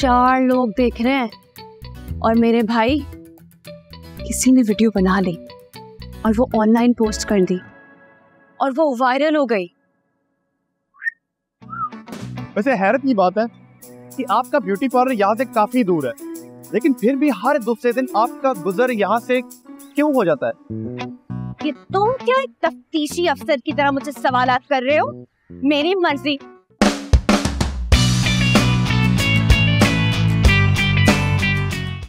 चार लोग देख रहे हैं। और मेरे भाई किसी ने वीडियो बना ली और वो ऑनलाइन पोस्ट कर दी और वो वायरल हो गई। वैसे हैरत की बात है कि आपका ब्यूटी पार्लर यहाँ से काफ़ी दूर है लेकिन फिर भी हर दूसरे दिन आपका गुजर यहाँ से क्यों हो जाता है? कि तुम क्या एक तफ्तीशी अफसर की तरह मुझे सवाल कर रहे हो? मेरी मर्ज़ी।